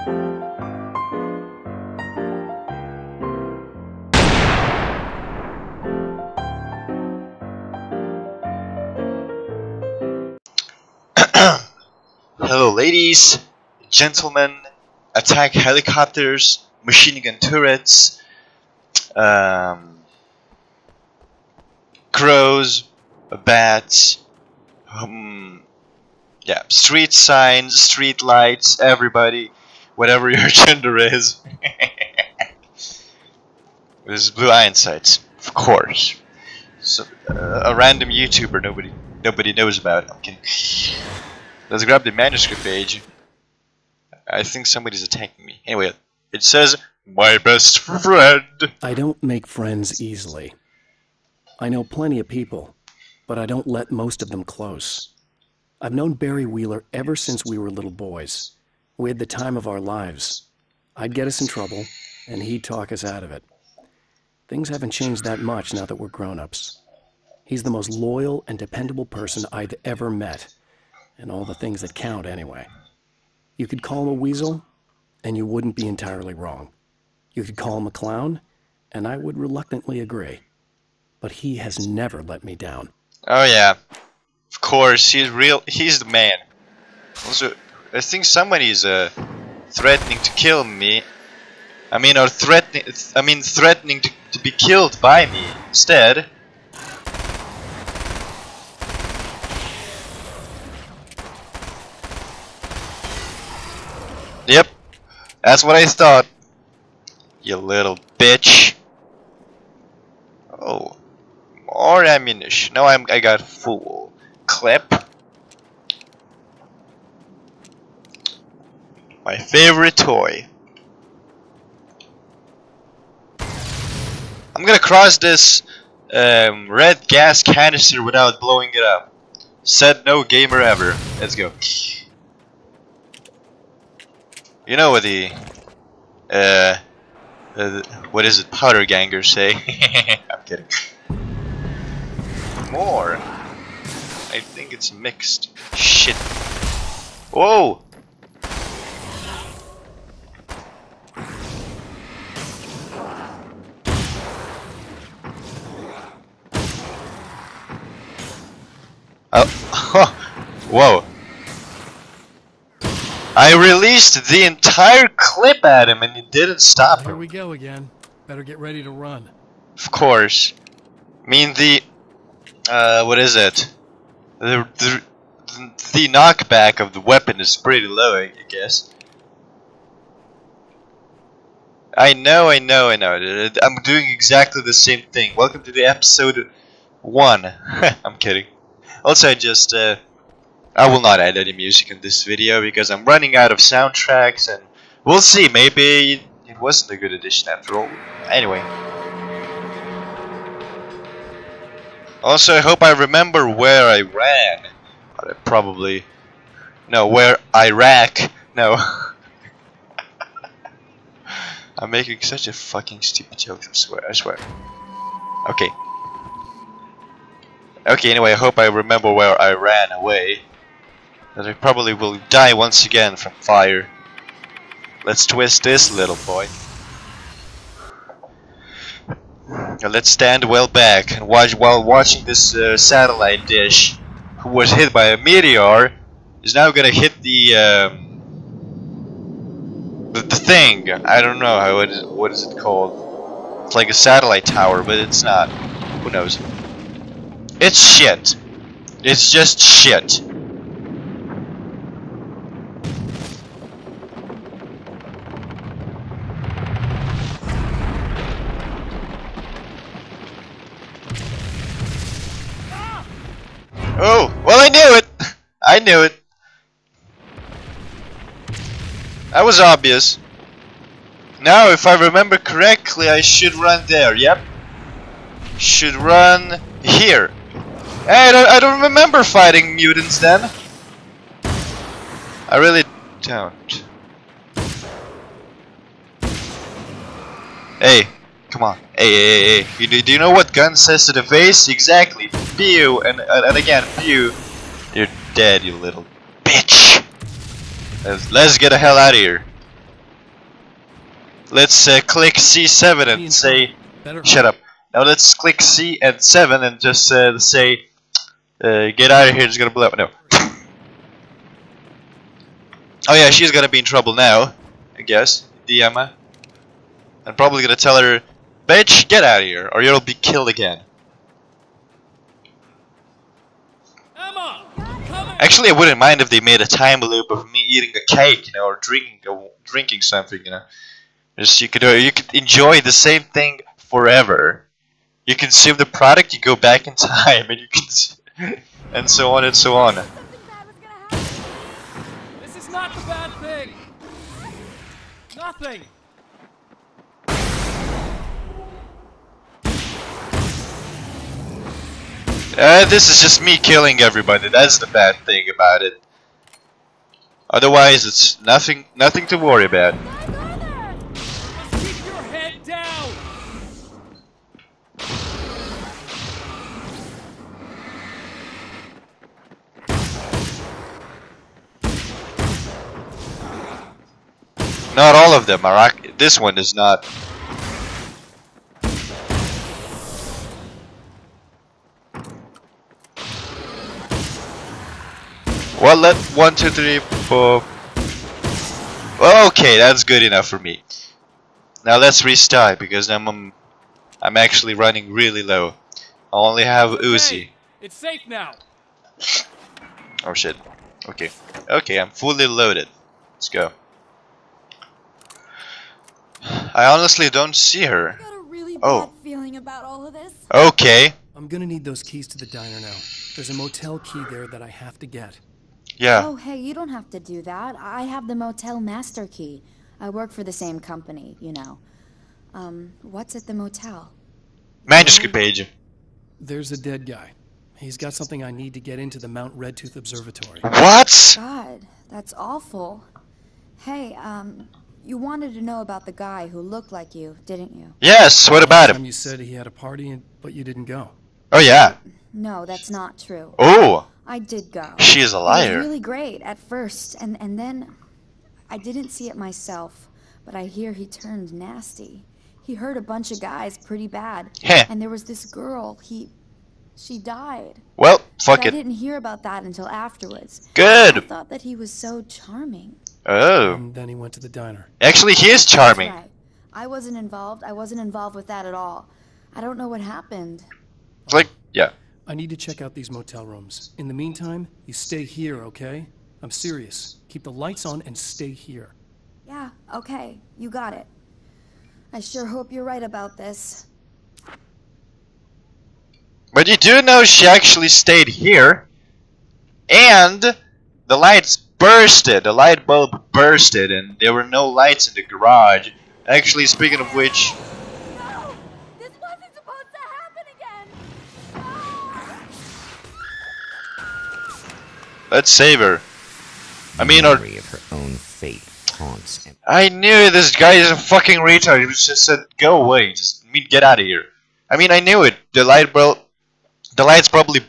Hello, ladies, gentlemen, attack helicopters, machine gun turrets, um, crows, bats, um, yeah, street signs, street lights, everybody, whatever your gender is. this is Blue Iron Sights, of course. So, uh, a random YouTuber nobody nobody knows about. I'm kidding. Let's grab the manuscript page. I think somebody's attacking me. Anyway, it says, My best friend. I don't make friends easily. I know plenty of people, but I don't let most of them close. I've known Barry Wheeler ever since we were little boys. We had the time of our lives. I'd get us in trouble, and he'd talk us out of it. Things haven't changed that much now that we're grown-ups. He's the most loyal and dependable person I've ever met, and all the things that count anyway. You could call him a weasel, and you wouldn't be entirely wrong. You could call him a clown, and I would reluctantly agree. But he has never let me down. Oh yeah, of course he's real. He's the man. Also, I think somebody's uh threatening to kill me. I mean, or threatening. I mean, threatening to, to be killed by me instead. Yep, that's what I thought. You little bitch. Oh, more ammunition. No, I'm. I got full clip. My favorite toy. I'm gonna cross this um, red gas canister without blowing it up. Said no gamer ever. Let's go. You know what the uh, uh what is it powder gangers say? I'm kidding. More. I think it's mixed. Shit. Whoa! Whoa. I released the entire clip at him and he didn't stop Here him. we go again. Better get ready to run. Of course. I mean the uh what is it? The the the knockback of the weapon is pretty low, I guess. I know, I know, I know. I'm doing exactly the same thing. Welcome to the episode one. I'm kidding. Also, I just uh, I will not add any music in this video because I'm running out of soundtracks, and we'll see. Maybe it wasn't a good addition after all. Anyway. Also, I hope I remember where I ran. I probably... No, where Iraq. No. I'm making such a fucking stupid joke, I swear, I swear. Okay. Okay, anyway, I hope I remember where I ran away. That I probably will die once again from fire. Let's twist this little boy. Now let's stand well back and watch while watching this uh, satellite dish, who was hit by a meteor, is now gonna hit the um, the, the thing. I don't know how it is. What is it called? It's like a satellite tower, but it's not. Who knows? It's shit. It's just shit. Oh, well I knew it! I knew it. That was obvious. Now, if I remember correctly, I should run there, yep. Should run here. Hey, I don't, I don't remember fighting mutants then. I really don't. Hey, come on. Hey, hey, hey, hey. You, do- you know what gun says to the face? Exactly. Pew, and, and, and again, pew. You're dead, you little bitch. Let's, let's get the hell out of here. let's uh, click C7 and say, Better shut up. Now let's click C and 7 and just uh, say, uh, get out of here, it's gonna blow up. No. Oh yeah, she's gonna be in trouble now, I guess, Diama. I'm probably gonna tell her, bitch, get out of here, or you'll be killed again. Emma! Actually, I wouldn't mind if they made a time loop of me eating a cake, you know, or drinking a, drinking something, you know. Just you could you could enjoy the same thing forever. You consume the product, you go back in time, and you can, and so on and so on. This is not the bad thing! Nothing! Uh, this is just me killing everybody. That's the bad thing about it. Otherwise, it's nothing nothing to worry about. Not all of them are. This one is not. Well, let one, two, three, four. Okay, that's good enough for me. Now let's restart because I'm um, I'm actually running really low. I only have Uzi. Hey, it's safe now! Oh shit. Okay. Okay, I'm fully loaded. Let's go. I honestly don't see her. got a really bad Oh. feeling about all of this. Okay. I'm gonna need those keys to the diner now. There's a motel key there that I have to get. Yeah. Oh, hey, you don't have to do that. I have the motel master key. I work for the same company, you know. Um, what's at the motel? Manuscript page. There's a dead guy. He's got something I need to get into the Mount Redtooth Observatory. What? God, that's awful. Hey, um, you wanted to know about the guy who looked like you, didn't you? Yes, what about him? you said he had a party, but you didn't go. Oh yeah. No, that's not true. Oh, I did go. she is a It was liar. really great at first, and, and then I didn't see it myself, but I hear he turned nasty. He hurt a bunch of guys pretty bad. Heh. and there was this girl, he. She died. Well, But fuck I it. didn't hear about that until afterwards. Good. I thought that he was so charming. Oh, And then he went to the diner. actually, he is charming. Right. I wasn't involved. I wasn't involved with that at all. I don't know what happened. Like, yeah. I need to check out these motel rooms. In the meantime, you stay here, okay? I'm serious. Keep the lights on and stay here. Yeah, okay, you got it. I sure hope you're right about this. But you do know she actually stayed here, and the lights bursted. The light bulb bursted, and there were no lights in the garage. Actually, speaking of which, let's save her. I mean, our of her own fate haunts I knew this guy is a fucking retard. He just said, "Go away, just me get out of here." I mean, I knew it. The light bulb, the lights probably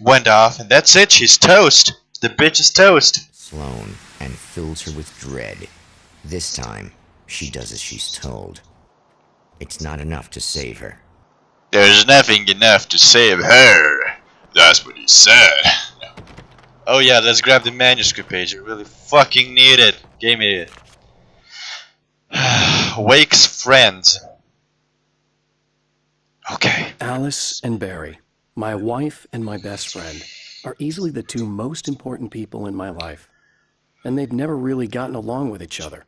went off, and that's it. She's toast. The bitch is toast. Sloan and fills her with dread. This time, she does as she's told. It's not enough to save her. There's nothing enough to save her. That's what he said. Oh yeah, let's grab the manuscript page. I really fucking need it. Give me it. Wake's friends. Okay. Alice and Barry, my wife and my best friend, are easily the two most important people in my life. And they've never really gotten along with each other.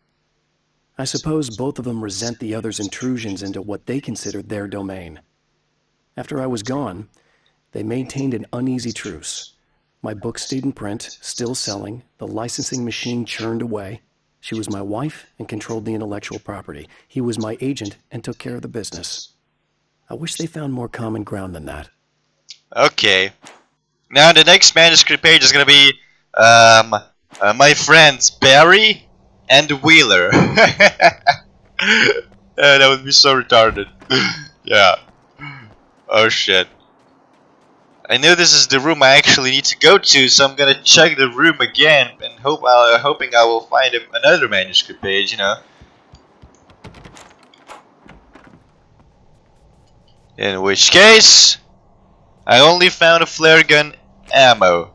I suppose both of them resent the other's intrusions into what they considered their domain. After I was gone, they maintained an uneasy truce. My book stayed in print, still selling, the licensing machine churned away. She was my wife and controlled the intellectual property. He was my agent and took care of the business. I wish they found more common ground than that. Okay. Now the next manuscript page is gonna be um uh, my friends Barry and Wheeler. Uh, that would be so retarded. yeah. Oh shit. I know this is the room I actually need to go to, so I'm gonna check the room again and hope I, uh, hoping I will find a, another manuscript page, you know. In which case, I only found a flare gun ammo,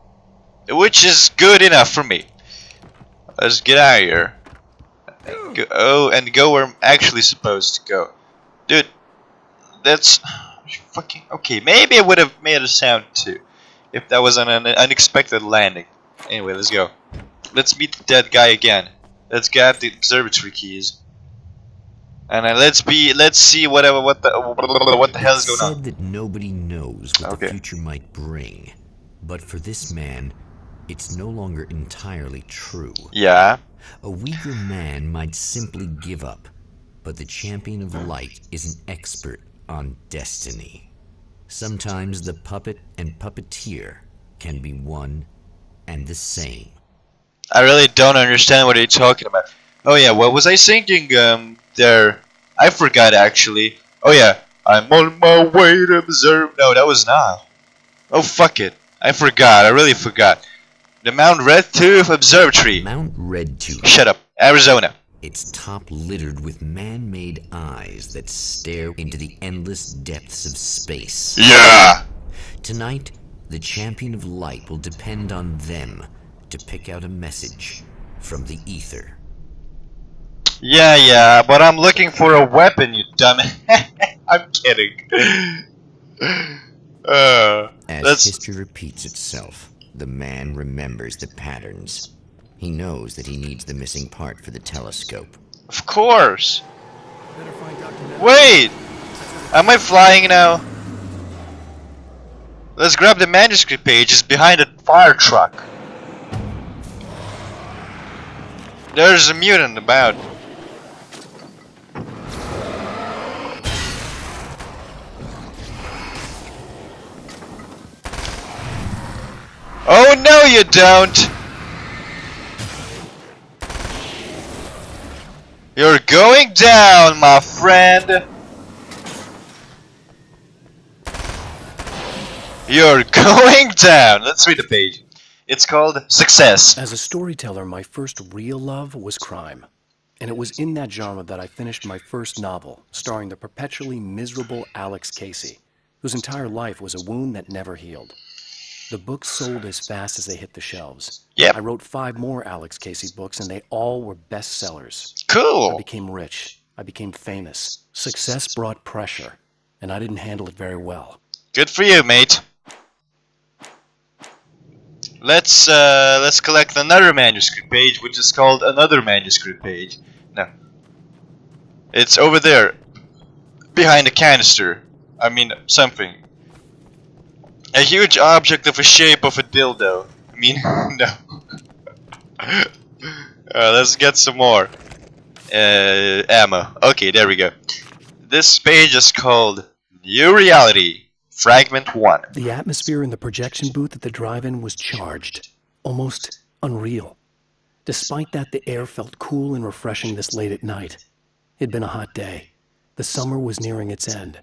which is good enough for me. Let's get out of here. Go, oh, and go where I'm actually supposed to go. Dude, that's fucking okay. Maybe it would have made a sound too, if that was an, an unexpected landing. Anyway, let's go. Let's meet the dead guy again. Let's grab the observatory keys. And uh, let's be let's see whatever what the what the hell is going said on. that nobody knows what Okay. the future might bring. But for this man, it's no longer entirely true. Yeah. A weaker man might simply give up, but the champion of light is an expert on destiny. Sometimes the puppet and puppeteer can be one and the same. I really don't understand what you're talking about. Oh yeah, what was I thinking um there? I forgot actually. Oh yeah, I'm on my way to observe. No, that was not. Oh fuck it. I forgot. I really forgot. The Mount Red Tooth Observatory. Mount Red Tooth, Shut up. Arizona. Its top littered with man made eyes that stare into the endless depths of space. Yeah. Tonight, the champion of light will depend on them to pick out a message from the ether. Yeah, yeah, but I'm looking for a weapon, you dumb. I'm kidding. Uh, As let's. history repeats itself, the man remembers the patterns. He knows that he needs the missing part for the telescope. Of course. Wait! Am I flying now? Let's grab the manuscript page. It's behind a fire truck. There's a mutant about. Oh no you don't! You're going down, my friend! You're going down! Let's read the page. It's called Success. As a storyteller, my first real love was crime. And it was in that genre that I finished my first novel, starring the perpetually miserable Alex Casey, whose entire life was a wound that never healed. The books sold as fast as they hit the shelves. Yeah. I wrote five more Alex Casey books, and they all were bestsellers. Cool. I became rich. I became famous. Success brought pressure, and I didn't handle it very well. Good for you, mate. Let's uh, let's collect another manuscript page, which is called another manuscript page. No, it's over there, behind a canister. I mean something. A huge object of a shape of a dildo. I mean no. uh, let's get some more uh, ammo. Okay, there we go. This page is called New Reality, Fragment 1. The atmosphere in the projection booth at the drive in was charged, almost unreal. Despite that, the air felt cool and refreshing this late at night. It'd been a hot day. The summer was nearing its end,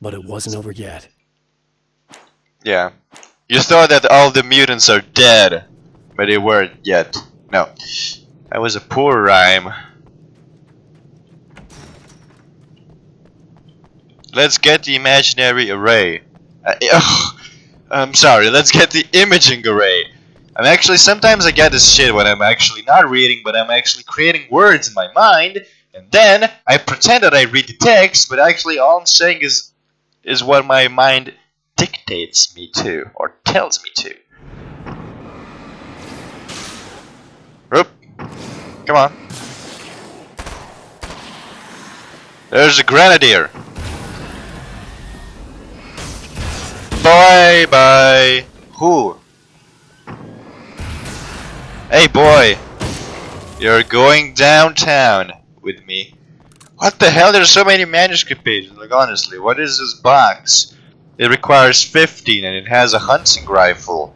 but it wasn't over yet. Yeah. You thought that all the mutants are dead, but they weren't yet. No. That was a poor rhyme. Let's get the imaginary array. Uh, ugh. I'm sorry, let's get the imaging array. I'm actually, sometimes I get this shit when I'm actually not reading, but I'm actually creating words in my mind, and then I pretend that I read the text, but actually all I'm saying is is what my mind dictates me to, or tells me to. Oop. Come on. There's a grenadier. Bye bye. Who? Hey boy. You're going downtown with me. What the hell? There's so many manuscript pages. Like honestly, what is this box? It requires 15 and it has a hunting rifle.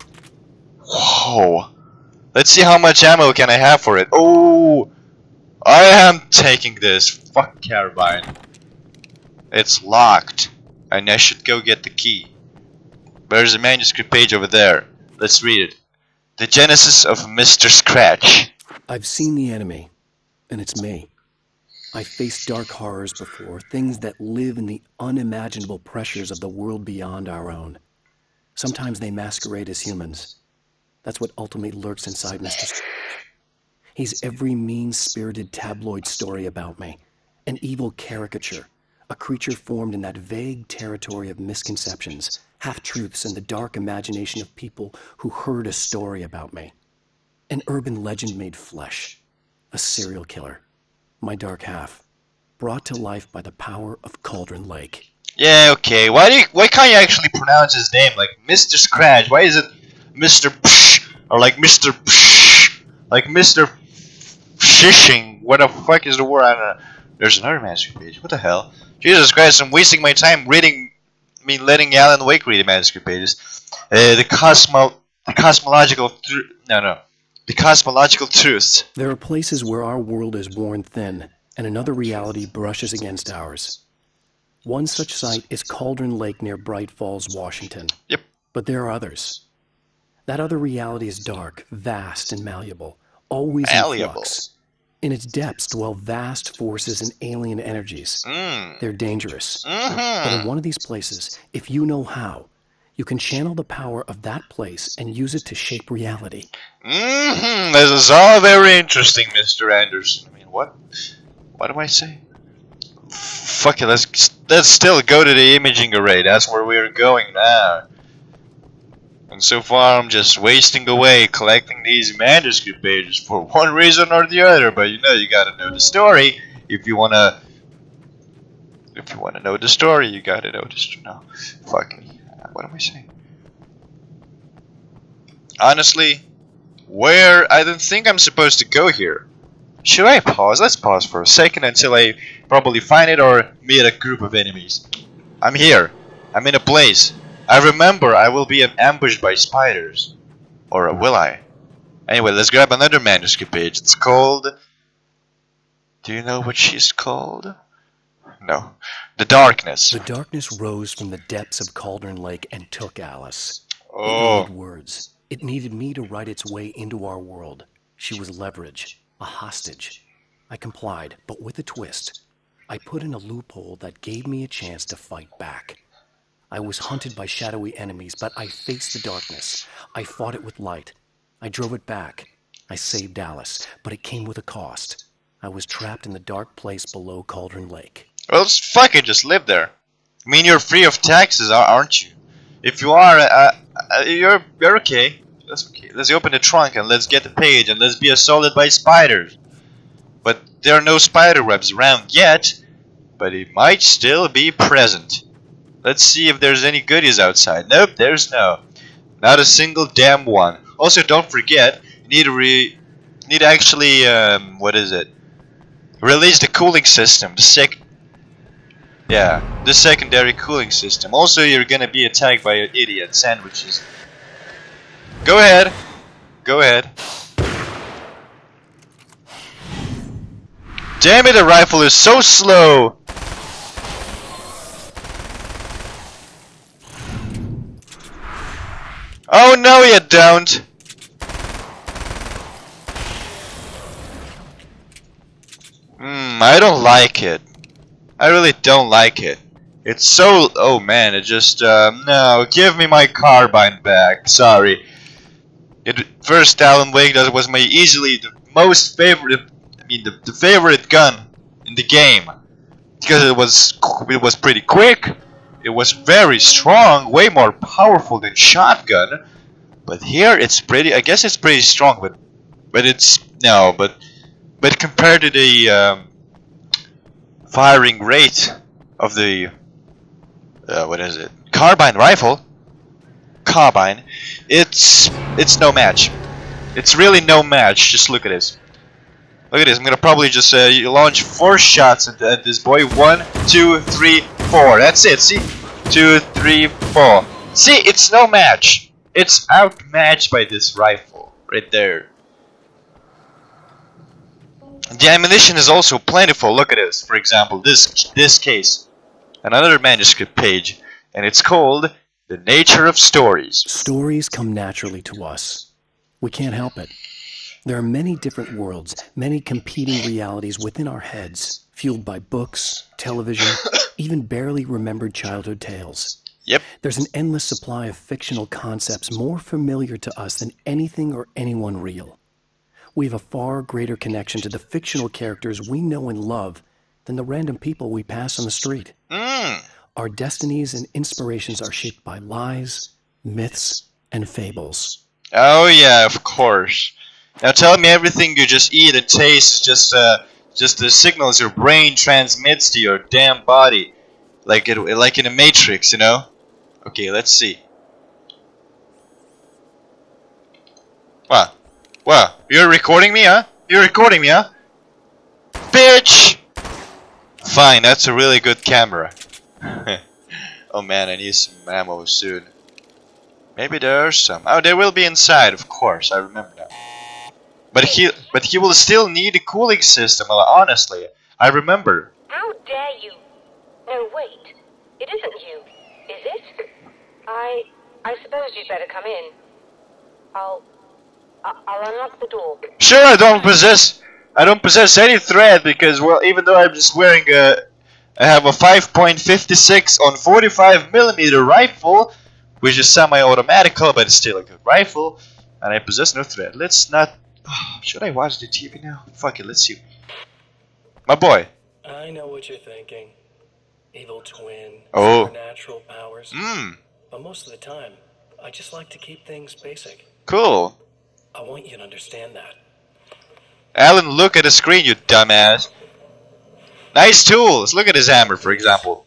Whoa. Let's see how much ammo can I have for it. Oh, I am taking this. Fuck carbine. It's locked. And I should go get the key. There's a manuscript page over there. Let's read it. The Genesis of Mr. Scratch. I've seen the enemy, and it's me. I faced dark horrors before, things that live in the unimaginable pressures of the world beyond our own. Sometimes they masquerade as humans. That's what ultimately lurks inside Mr. He's every mean spirited tabloid story about me, an evil caricature, a creature formed in that vague territory of misconceptions, half truths, and the dark imagination of people who heard a story about me. An urban legend made flesh, a serial killer, my dark half, brought to life by the power of Cauldron Lake. Yeah, okay. Why do you, why can't you actually pronounce his name like Mr. Scratch? Why is it Mr. Psh or like Mr. Psh like Mr. Shishing? What the fuck is the word? I don't know. There's another manuscript page. What the hell? Jesus Christ! I'm wasting my time reading. I mean, letting Alan Wake read the manuscript pages. Uh, the cosmo, the cosmological. No, no. The cosmological truths. There are places where our world is worn thin, and another reality brushes against ours. One such site is Cauldron Lake near Bright Falls, Washington. Yep. But there are others. That other reality is dark, vast, and malleable, always Malleable. in flux. In its depths dwell vast forces and alien energies. Mm. They're dangerous. But Mm-hmm. in one of these places, if you know how, you can channel the power of that place and use it to shape reality. Mm-hmm. This is all very interesting, Mr. Anderson. I mean, what? What do I say? Fuck it. Let's let's still go to the imaging array. That's where we're going now. And so far, I'm just wasting away collecting these manuscript pages for one reason or the other. But you know, you gotta know the story if you wanna. If you wanna know the story, you gotta know the story. No, fucking. What am I saying? Honestly, where I don't think I'm supposed to go here. Should I pause? Let's pause for a second until I probably find it or meet a group of enemies. I'm here. I'm in a place. I remember I will be ambushed by spiders. Or will I? Anyway, let's grab another manuscript page. It's called. Do you know what she's called? No. The Darkness. The darkness rose from the depths of Cauldron Lake and took Alice. It Oh. needed words. It needed me to write its way into our world. She was leverage, a hostage. I complied, but with a twist. I put in a loophole that gave me a chance to fight back. I was hunted by shadowy enemies, but I faced the darkness. I fought it with light. I drove it back. I saved Alice, but it came with a cost. I was trapped in the dark place below Cauldron Lake. Well, just fucking just live there. I mean, you're free of taxes, aren't you? If you are, uh, uh, you're you're okay. That's okay. Let's open the trunk and let's get the page and let's be assaulted by spiders. But there are no spider webs around yet, but it might still be present. Let's see if there's any goodies outside. Nope, there's no. Not a single damn one. Also, don't forget, need to re need to actually um, what is it? Release the cooling system. The yeah, the secondary cooling system. Also, you're gonna be attacked by idiot sandwiches. Go ahead. Go ahead. Damn it, the rifle is so slow! Oh no, you don't! Hmm, I don't like it. I really don't like it. It's so. Oh man, it just. Um, no, give me my carbine back. Sorry. It first Alan Wake that was my easily the most favorite. I mean, the, the favorite gun in the game because it was it was pretty quick. It was very strong, way more powerful than shotgun. But here it's pretty. I guess it's pretty strong, but but it's no, but but compared to the um, firing rate of the uh, what is it? Carbine rifle? Carbine. It's it's no match. It's really no match. Just look at this. Look at this. I'm gonna probably just uh, launch four shots at, at this boy. One two three four. That's it. See? Two three four. See? It's no match. It's outmatched by this rifle right there the ammunition is also plentiful. Look at this. For example, this this case, another manuscript page, and it's called "The Nature of Stories." Stories come naturally to us. We can't help it. There are many different worlds, many competing realities within our heads, fueled by books, television, even barely remembered childhood tales. Yep. There's an endless supply of fictional concepts more familiar to us than anything or anyone real. We have a far greater connection to the fictional characters we know and love than the random people we pass on the street. Mm. Our destinies and inspirations are shaped by lies, myths, and fables. Oh yeah, of course. Now tell me everything you just eat and taste is just uh just the signals your brain transmits to your damn body, like it like in a matrix, you know. Okay, let's see. Wow, wow, you're recording me, huh? You're recording me, huh? Bitch. Fine, that's a really good camera. oh man, I need some ammo soon. Maybe there are some. Oh, there will be inside, of course. I remember that. But he, but he will still need a cooling system. Honestly, I remember. How dare you? No, wait. It isn't you, is it? I, I suppose you'd better come in. I'll, I'll unlock the door. Sure, I don't possess, I don't possess any thread because, well, even though I'm just wearing a, I have a 5.56 on 45 millimeter rifle, which is semi-automatical, but it's still a good rifle, and I possess no thread. Let's not. should I watch the TV now? Fuck it, let's see. My boy. I know what you're thinking. Evil twin, Oh. supernatural powers. Mmm. But most of the time, I just like to keep things basic. Cool. I want you to understand that. Alan, look at the screen, you dumbass. Nice tools. Look at his hammer, for example.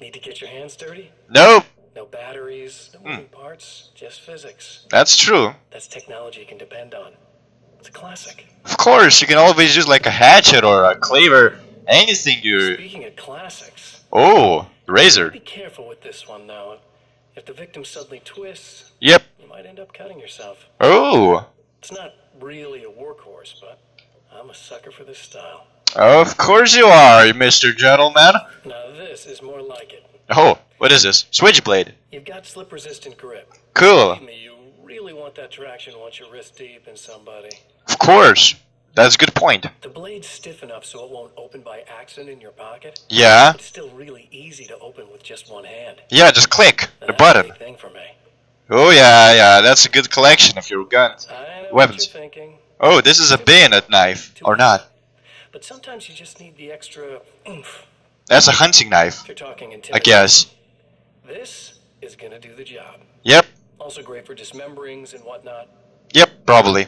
Need to get your hands dirty? Nope. No batteries, no hmm. moving parts, just physics. That's true. That's technology you can depend on. It's a classic. Of course, you can always use like a hatchet or a cleaver. Anything you. Speaking of classics, Oh, razor. be careful with this one though. If the victim suddenly twists, Yep. you might end up cutting yourself. Oh. It's not really a workhorse, but I'm a sucker for this style. Of course you are, Mr. Gentleman. Now this is more like it. Oh, what is this? Switchblade. You've got slip-resistant grip. Cool. You really want that traction once you're wrist deep in somebody. Of course. That's a good point. The blade's stiff enough so it won't open by accident in your pocket. Yeah. It's still really easy to open with just one hand. Yeah, just click the That's button. thing for me. Oh yeah, yeah. That's a good collection of your guns. Weapons. what you're thinking, Oh, this is a bayonet knife, or not? but sometimes you just need the extra oomph. That's a hunting knife, If you're talking I guess. This is gonna do the job. Yep. Also great for dismemberings and whatnot. Yep. Probably.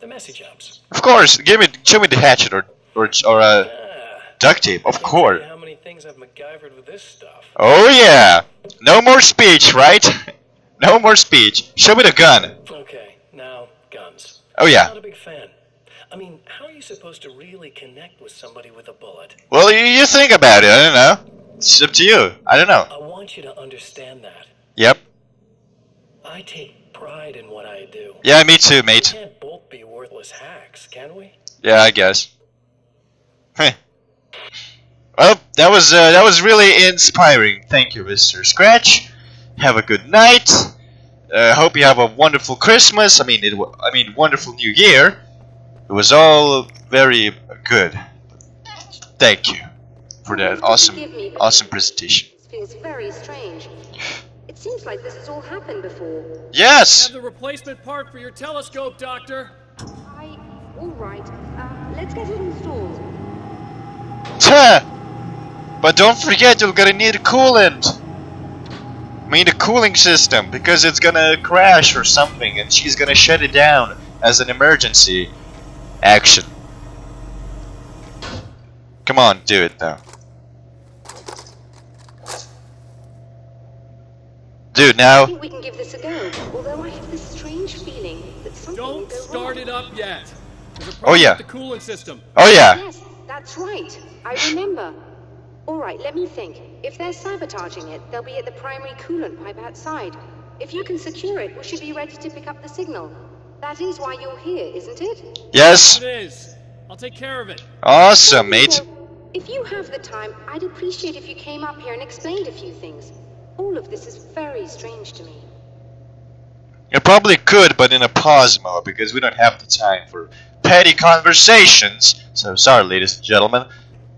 The messy jobs. Of course. Give me, show me the hatchet or or or uh, Ah, duct tape. Of course. How many things I've MacGyvered with this stuff? Oh yeah. No more speech, right? no more speech. Show me the gun. Okay, now guns. Oh yeah. I'm Not a big fan. I mean, how are you supposed to really connect with somebody with a bullet? Well, you, you think about it. I don't know. It's up to you. I don't know. I want you to understand that. Yep. I take pride in what I do. Yeah, me too, mate. Can't both be worthless hacks, can we? Yeah, I guess. Heh. Well, that was uh, that was really inspiring. Thank you, Mr. Scratch. Have a good night. Uh, hope you have a wonderful Christmas. I mean, it. wa- I mean, wonderful New Year. It was all very good. Thank you for that awesome, awesome presentation. This feels very strange. It seems like this has all happened before. Yes. Have the replacement part for your telescope, Doctor. I. Alright. Uh, let's get it installed. Tuh. But don't forget, you're gonna need coolant. I mean, the cooling system, because it's gonna crash or something, and she's gonna shut it down as an emergency action. Come on, do it now. Dude, now. I now. think we can give this a go. Although I have this strange feeling that something will Don't go start wrong. it up yet. A Oh, yeah. with the coolant system. Oh, yeah. Yes, that's right. I remember. All right, let me think. If they're sabotaging it, they'll be at the primary coolant pipe outside. If you can secure it, we should be ready to pick up the signal. That is why you're here, isn't it? Yes. It is. I'll take care of it. Awesome, mate. If you have the time, I'd appreciate if you came up here and explained a few things. All of this is very strange to me. You probably could, but in a pause mode, because we don't have the time for petty conversations. So sorry, ladies and gentlemen.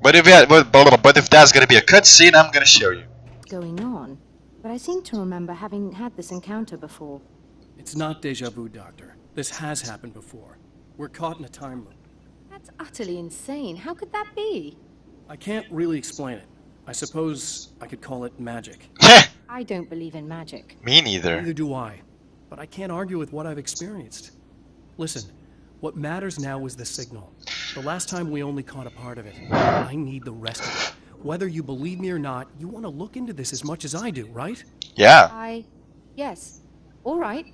But if yeah, but, but if that's gonna be a cutscene, I'm gonna show you. Going on. But I seem to remember having had this encounter before. It's not deja vu, Doctor. This has happened before. We're caught in a time loop. That's utterly insane. How could that be? I can't really explain it. I suppose I could call it magic. I don't believe in magic. Me neither. Neither do I. But I can't argue with what I've experienced. Listen, what matters now is the signal. The last time we only caught a part of it. I need the rest of it. Whether you believe me or not, you want to look into this as much as I do, right? Yeah. I. Yes. All right.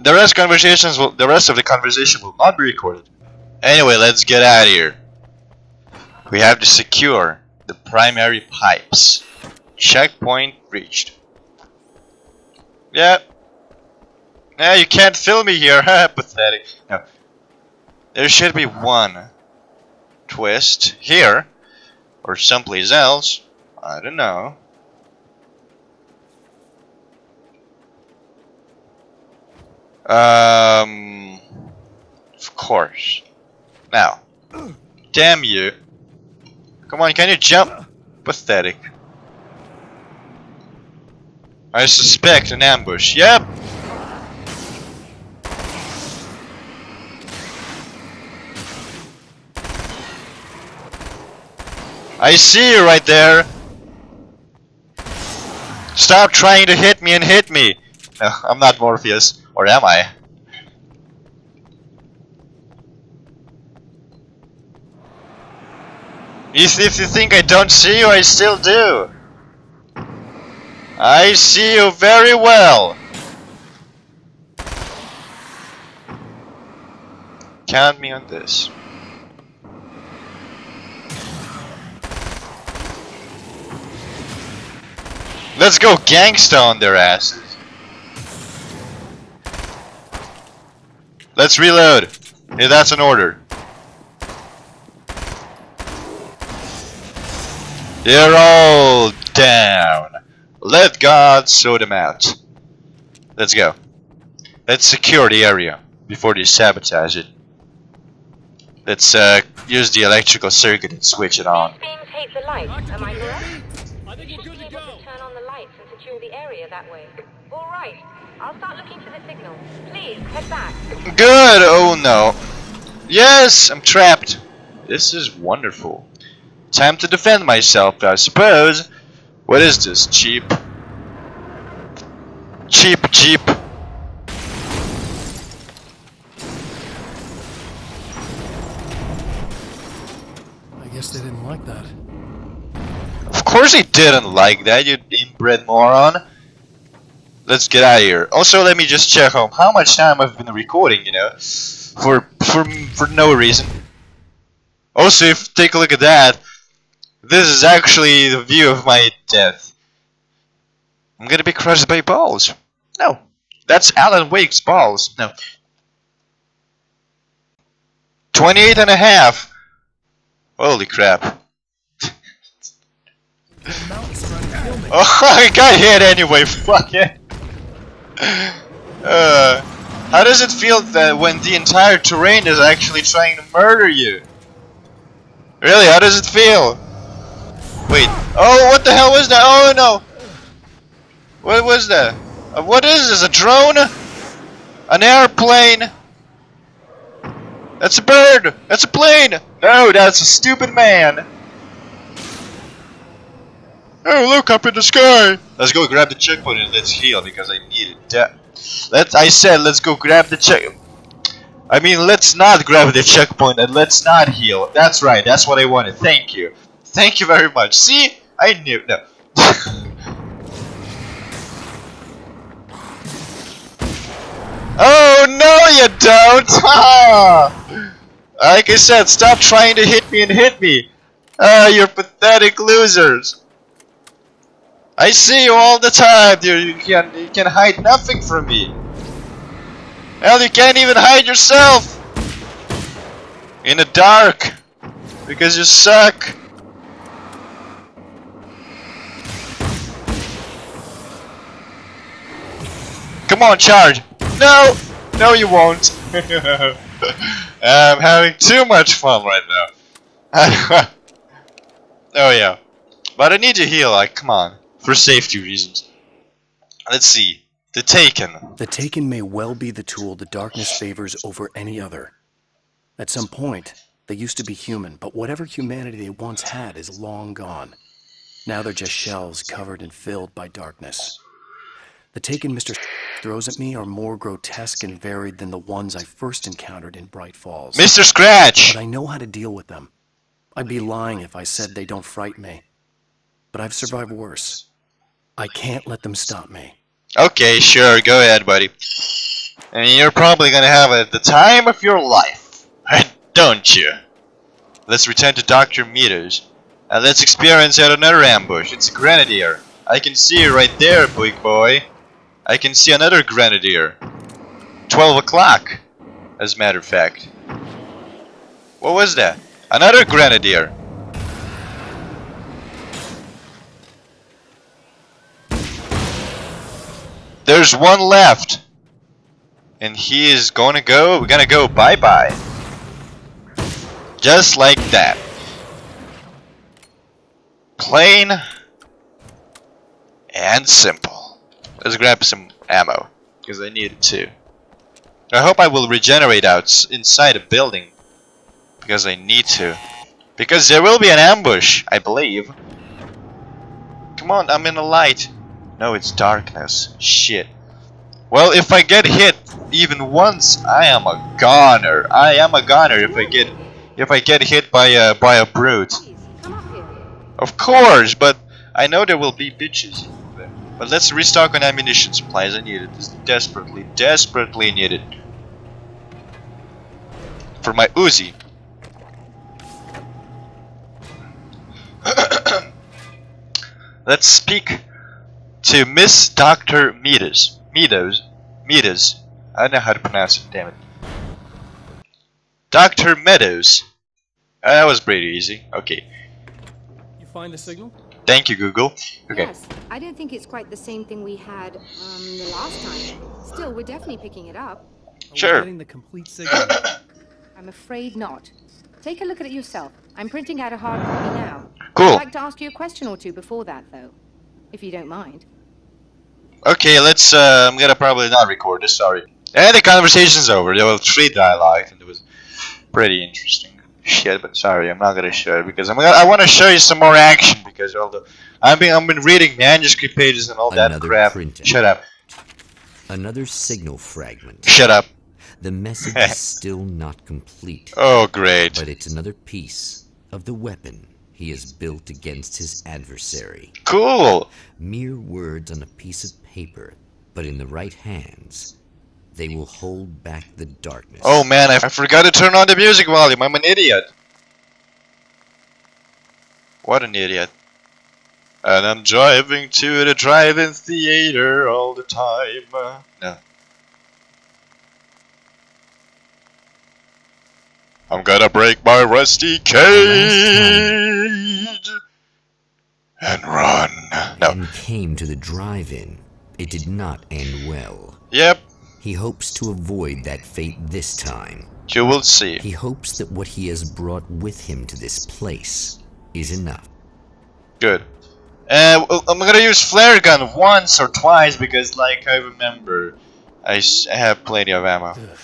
The rest conversations will the rest of the conversation will not be recorded. Anyway, let's get out of here. We have to secure the primary pipes. Checkpoint reached. Yeah. Yeah, you can't film me here. Pathetic. No. There should be one twist here or someplace else. I don't know. Um, of course. Now, damn you. Come on, can you jump? Pathetic. I suspect an ambush. Yep. I see you right there. Stop trying to hit me and hit me. No, I'm not Morpheus. Or am I? If, if you think I don't see you, I still do. I see you very well. Count me on this. Let's go gangsta on their asses. Let's reload. Yeah, that's an order. They're all down. Let God sort them out. Let's go. Let's secure the area before they sabotage it. Let's uh, use the electrical circuit and switch it on. These beams hate the light, am I think You good be to able go. to turn on the lights and secure the area that way. All right. I'll start looking for the signal. Please, head back. Good! Oh no. Yes, I'm trapped. This is wonderful. Time to defend myself, I suppose. What is this? Cheap? Cheap, cheap. I guess they didn't like that. Of course he didn't like that, you inbred moron. Let's get out of here. Also, let me just check home how much time I've been recording, you know, for for for no reason. Also, if take a look at that, this is actually the view of my death. I'm gonna be crushed by balls. No, that's Alan Wake's balls. No. 28 and a half. Holy crap. Oh, I got hit anyway, fuck it. Uh, how does it feel that when the entire terrain is actually trying to murder you? Really, how does it feel? Wait, oh, what the hell was that? Oh no! What was that? Uh, what is this, a drone? An airplane? That's a bird! That's a plane! No, that's a stupid man! Oh, look up in the sky! Let's go grab the checkpoint and let's heal because I need it. Da- Let's. I said let's go grab the check. I mean, let's not grab the checkpoint and let's not heal. That's right. That's what I wanted. Thank you. Thank you very much. See, I knew. No. oh no, you don't! Like I said, stop trying to hit me and hit me. Ah, you're pathetic losers. I see you all the time, dear. You can you can hide nothing from me. Hell, you can't even hide yourself in the dark because you suck. Come on, charge! No, no, you won't. I'm having too much fun right now. oh yeah. But I need to heal, like, come on. For safety reasons. Let's see. The Taken. The Taken may well be the tool the darkness favors over any other. At some point, they used to be human, but whatever humanity they once had is long gone. Now they're just shells covered and filled by darkness. The Taken Mr. throws at me are more grotesque and varied than the ones I first encountered in Bright Falls. Mr. Scratch! But I know how to deal with them. I'd be lying if I said they don't frighten me. But I've survived worse. I can't let them stop me. Okay, sure, go ahead, buddy. And you're probably gonna have it the time of your life, don't you? Let's return to Dr. Meters. And let's experience yet another ambush. It's a grenadier. I can see you right there, big boy. I can see another grenadier. 12 o'clock, as a matter of fact. What was that? Another grenadier. There's one left. And he is gonna go, we're gonna go bye-bye. Just like that. Plain and simple. Let's grab some ammo, because I need it too. I hope I will regenerate out inside a building, because I need to. Because there will be an ambush, I believe. Come on, I'm in the light. No, it's darkness. Shit. Well, if I get hit even once, I am a goner. I am a goner if I get if I get hit by a by a brute. Come up here. Of course, but I know there will be bitches. But let's restock on ammunition supplies. I need it. This desperately, desperately needed. For my Uzi. let's speak to Miss Dr. Meadows. Meadows. Meadows. I don't know how to pronounce it, damn it. Dr. Meadows. That was pretty easy. Okay. You find the signal? Thank you, Google. Okay. Yes, I don't think it's quite the same thing we had um, the last time. Still, we're definitely picking it up. Are we Sure. getting the complete signal? I'm afraid not. Take a look at it yourself. I'm printing out a hard copy now. Cool. I'd like to ask you a question or two before that, though, if you don't mind. Okay, let's. Uh, I'm gonna probably not record this. Sorry. And the conversation's over. There were three dialogues, and it was pretty interesting. Shit, but sorry, I'm not gonna show it because I'm gonna. I want to show you some more action because all the. I've been. I've been reading manuscript pages and all that crap. Shut up. Another signal fragment. Shut up. The message is still not complete, Oh, great. but it's another piece of the weapon he has built against his adversary. Cool. Mere words on a piece of paper, but in the right hands, they will hold back the darkness. Oh man, I, forgot to turn on the music volume. I'm an idiot. What an idiot. And I'm driving to the drive-in theater all the time. No. I'm gonna break my rusty cage and run. No. And came to the drive-in. It did not end well. Yep, He hopes to avoid that fate this time. you will see. He hopes that what he has brought with him to this place is enough. Good. Uh, I'm gonna use flare gun once or twice because, like, I remember I have plenty of ammo. Ugh.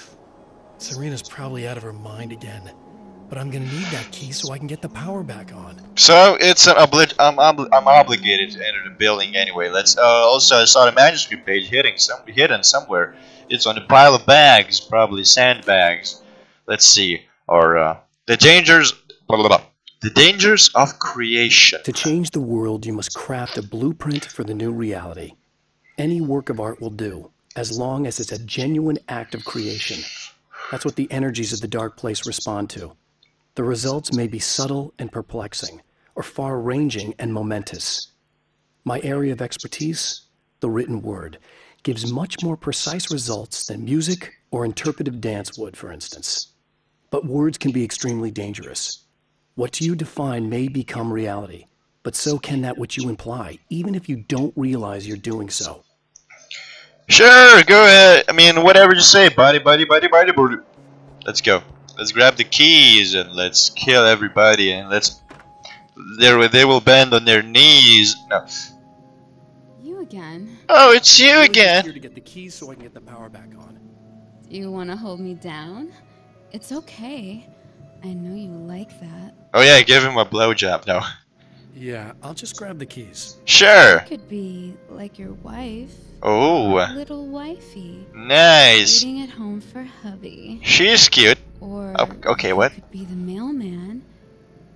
Serena's probably out of her mind again. But I'm gonna need that key so I can get the power back on. So it's an oblig- I'm, obli- I'm obligated to enter the building anyway. Let's. Uh, also, I saw the manuscript page hidden some hidden somewhere. It's on a pile of bags, probably sandbags. Let's see. Or uh, the dangers. Blah, blah, blah. The dangers of creation. To change the world, you must craft a blueprint for the new reality. Any work of art will do, as long as it's a genuine act of creation. That's what the energies of the dark place respond to. The results may be subtle and perplexing, or far ranging and momentous. My area of expertise, the written word, gives much more precise results than music or interpretive dance would, for instance. But words can be extremely dangerous. What you define may become reality, but so can that which you imply, even if you don't realize you're doing so. Sure, go ahead. I mean, whatever you say, buddy, buddy, buddy, buddy, buddy. Let's go. let's grab the keys and let's kill everybody and let's. They will bend on their knees. No. You again? Oh, it's you Really again. Here to get the keys so I can get the power back on. Do you want to hold me down? It's okay. I know you like that. Oh yeah, give him a blowjob. No. Yeah, I'll just grab the keys. Sure. Could be like your wife, Oh, little wifey, nice. waiting at home for hubby. She's cute. Or Oh, okay, what? Could be the mailman,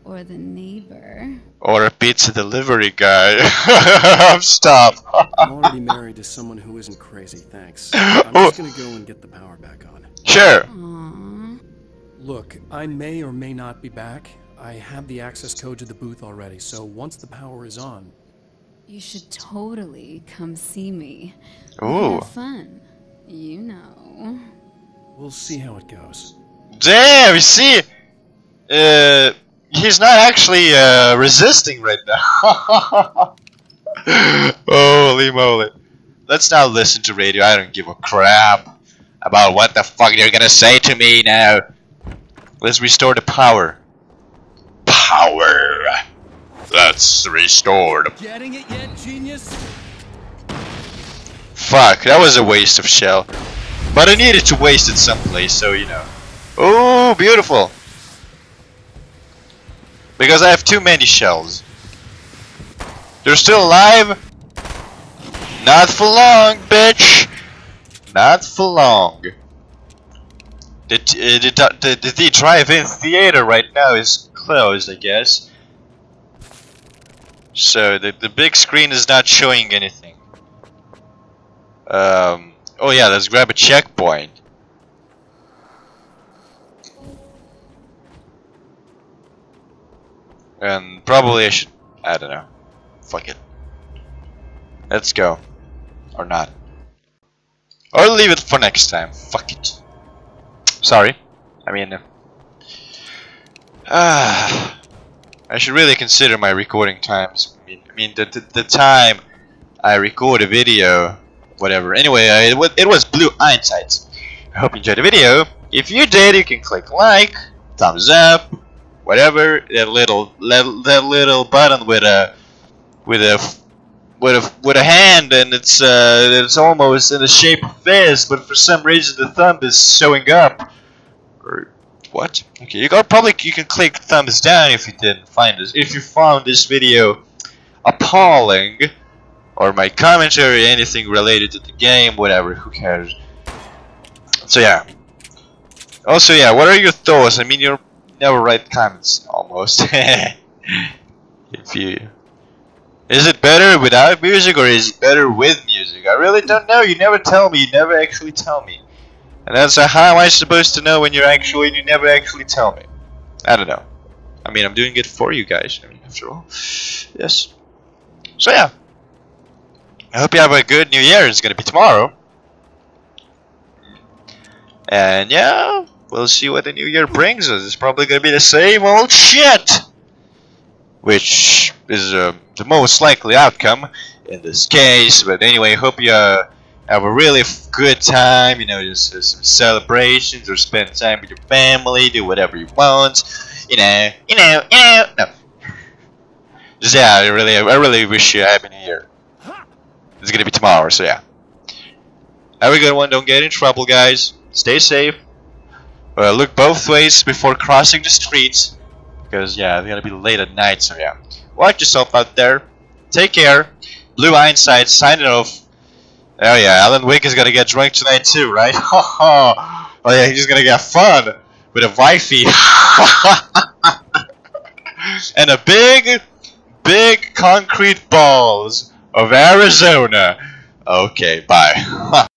or the neighbor. Or a pizza delivery guy. Stop. I'm already married to someone who isn't crazy, thanks. I'm just gonna go and get the power back on. Sure. Aww. Look, I may or may not be back. I have the access code to the booth already, so once the power is on, You should totally come see me. Ooh. Have fun. You know. we'll see how it goes. Damn, you see? Uh, he's not actually uh, resisting right now. Holy moly. Let's now listen to radio. I don't give a crap about what the fuck they're gonna say to me now. Let's restore the power. Power. That's restored. Getting it yet, genius? Fuck, that was a waste of shell. But I needed to waste it someplace, so you know. Oh, beautiful. Because I have too many shells. They're still alive? Not for long, bitch. Not for long. The, uh, the, the, the, the drive-in theater right now is closed, I guess. So the, the big screen is not showing anything. Um, oh yeah, let's grab a checkpoint. And probably I should, I don't know. Fuck it. Let's go. Or not. Or leave it for next time. Fuck it. Sorry. I mean, uh, I should really consider my recording times. I mean, I mean the, the, the time I record a video, whatever. Anyway, uh, it, wa- it was Blue Ironsights. I hope you enjoyed the video. If you did, you can click like, thumbs up, whatever. That little that, that little button with a with a with a with a hand, and it's uh, it's almost in the shape of fist, but for some reason the thumb is showing up. Or what? Okay, you got probably you can click thumbs down if you didn't find this. If you found this video appalling, or my commentary, anything related to the game, whatever, who cares? So yeah. Also yeah, what are your thoughts? I mean, you never write comments almost. if you is it better without music or is it better with music? I really don't know. You never tell me. You never actually tell me. And that's how am I supposed to know when you're actually you never actually tell me? I don't know. I mean, I'm doing it for you guys. I mean, after all, yes. So yeah. I hope you have a good New Year. It's gonna be tomorrow. And yeah, we'll see what the New Year brings us. It's probably gonna be the same old shit which is uh, the most likely outcome in this case. But anyway, hope you uh, have a really good time. You know, just uh, some celebrations or spend time with your family. Do whatever you want. You know, you know, you know. No. Just yeah, I really, I really wish you a happy New Year. It's gonna be tomorrow, so yeah. Have a good one. Don't get in trouble, guys. Stay safe. Uh, look both ways before crossing the streets. Because, yeah, it's gonna be late at night, so yeah. Watch yourself out there. Take care. Blue Ironsights signing off. Oh yeah, Alan Wake is gonna get drunk tonight too, right? oh yeah, he's gonna get fun with a wifey. and a big, big concrete balls of Arizona. Okay, bye.